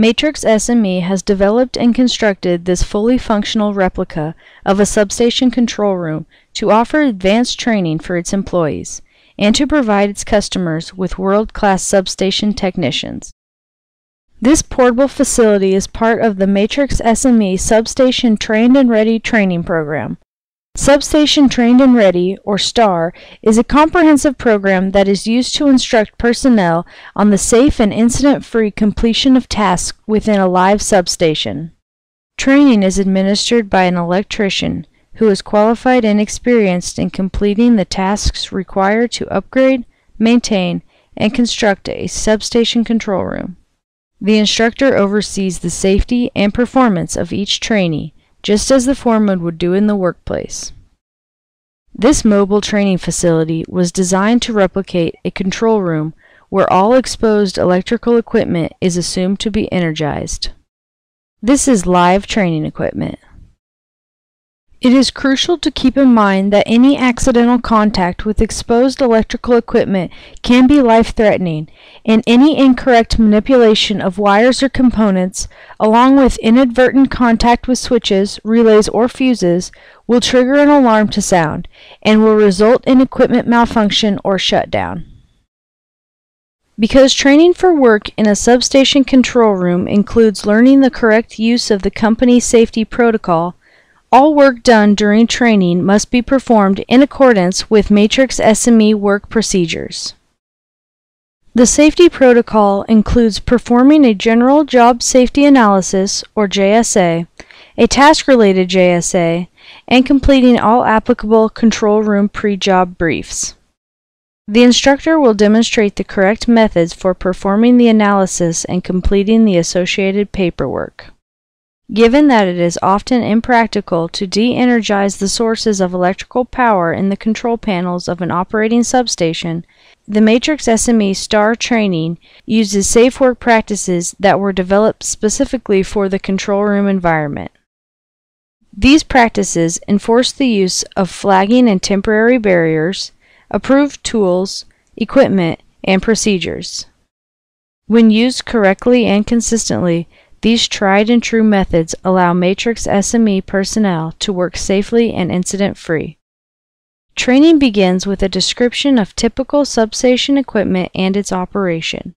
Matrix SME has developed and constructed this fully functional replica of a substation control room to offer advanced training for its employees and to provide its customers with world-class substation technicians. This portable facility is part of the Matrix SME Substation Trained and Ready training program, Substation Trained and Ready, or STAR, is a comprehensive program that is used to instruct personnel on the safe and incident-free completion of tasks within a live substation. Training is administered by an electrician who is qualified and experienced in completing the tasks required to upgrade, maintain, and construct a substation control room. The instructor oversees the safety and performance of each trainee just as the foreman would do in the workplace. This mobile training facility was designed to replicate a control room where all exposed electrical equipment is assumed to be energized. This is live training equipment. It is crucial to keep in mind that any accidental contact with exposed electrical equipment can be life-threatening, and any incorrect manipulation of wires or components, along with inadvertent contact with switches, relays, or fuses, will trigger an alarm to sound, and will result in equipment malfunction or shutdown. Because training for work in a substation control room includes learning the correct use of the company's safety protocol, all work done during training must be performed in accordance with Matrix SME work procedures. The safety protocol includes performing a General Job Safety Analysis, or JSA, a task-related JSA, and completing all applicable control room pre-job briefs. The instructor will demonstrate the correct methods for performing the analysis and completing the associated paperwork. Given that it is often impractical to de-energize the sources of electrical power in the control panels of an operating substation, the Matrix SME STAR training uses safe work practices that were developed specifically for the control room environment. These practices enforce the use of flagging and temporary barriers, approved tools, equipment, and procedures. When used correctly and consistently, these tried and true methods allow Matrix SME personnel to work safely and incident-free. Training begins with a description of typical substation equipment and its operation.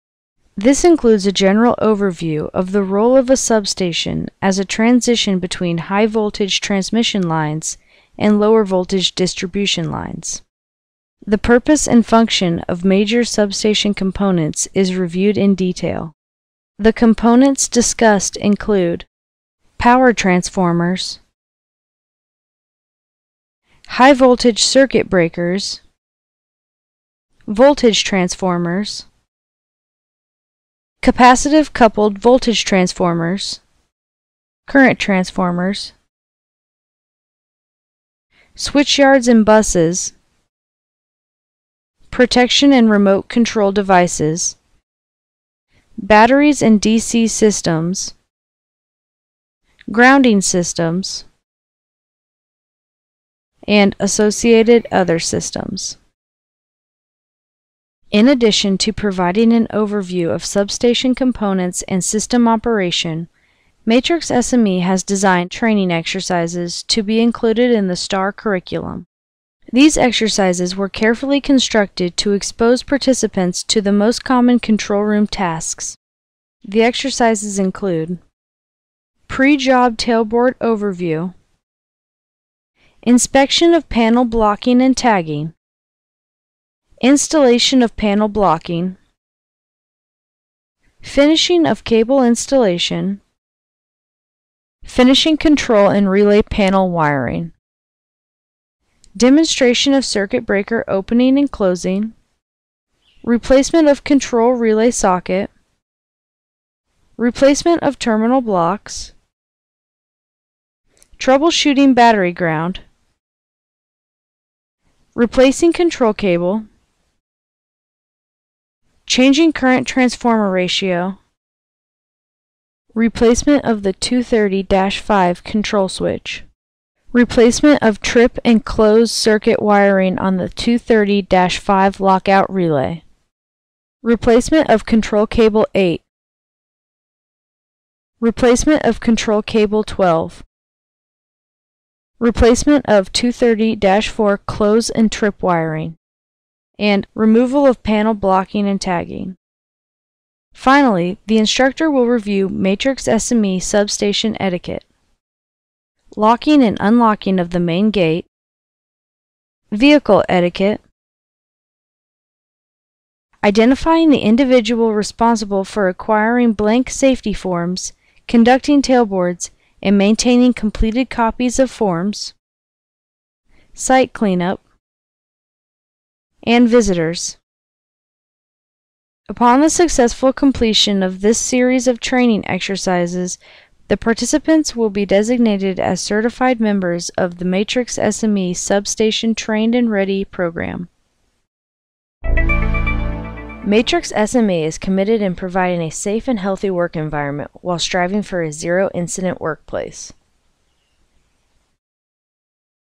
This includes a general overview of the role of a substation as a transition between high voltage transmission lines and lower voltage distribution lines. The purpose and function of major substation components is reviewed in detail. The components discussed include power transformers, high voltage circuit breakers, voltage transformers, capacitive coupled voltage transformers, current transformers, switch yards and buses, protection and remote control devices, batteries and DC systems, grounding systems, and associated other systems. In addition to providing an overview of substation components and system operation, Matrix SME has designed training exercises to be included in the STAR curriculum. These exercises were carefully constructed to expose participants to the most common control room tasks. The exercises include Pre-job tailboard overview Inspection of panel blocking and tagging Installation of panel blocking Finishing of cable installation Finishing control and relay panel wiring demonstration of circuit breaker opening and closing, replacement of control relay socket, replacement of terminal blocks, troubleshooting battery ground, replacing control cable, changing current transformer ratio, replacement of the 230-5 control switch. Replacement of trip and closed circuit wiring on the 230-5 lockout relay. Replacement of control cable 8. Replacement of control cable 12. Replacement of 230-4 close and trip wiring. And removal of panel blocking and tagging. Finally, the instructor will review Matrix SME substation etiquette. Locking and unlocking of the main gate, vehicle etiquette, identifying the individual responsible for acquiring blank safety forms, conducting tailboards, and maintaining completed copies of forms, site cleanup, and visitors. Upon the successful completion of this series of training exercises, the participants will be designated as certified members of the Matrix SME Substation Trained and Ready program. Matrix SME is committed in providing a safe and healthy work environment while striving for a zero incident workplace.